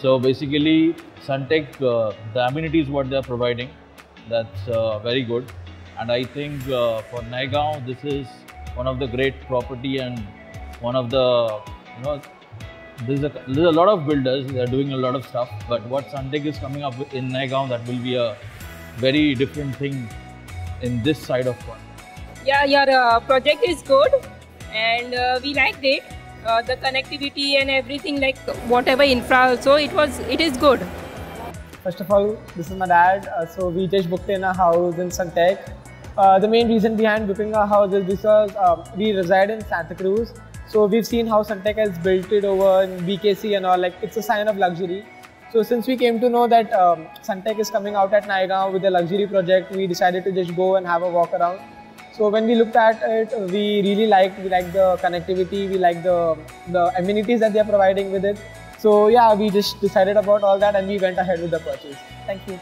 So basically, Sunteck, uh, the amenities what they are providing, that's uh, very good. And I think uh, for Naigaon, this is one of the great property and one of the, you know, there's a, there's a lot of builders, they're doing a lot of stuff. But what Sunteck is coming up in Naigaon, that will be a very different thing in this side of one. Yeah, your uh, project is good and uh, we liked it. Uh, the connectivity and everything, like whatever infra, so it was, it is good. First of all, this is my dad. Uh, so we just booked in a house in Sunteck. Uh, the main reason behind booking a house is because um, we reside in Santa Cruz. So we've seen how Sunteck has built it over in BKC and all. Like it's a sign of luxury. So since we came to know that um, Sunteck is coming out at Naigaon with a luxury project, we decided to just go and have a walk around. So when we looked at it, we really liked we like the connectivity, we like the the amenities that they are providing with it. So yeah, we just decided about all that and we went ahead with the purchase. Thank you.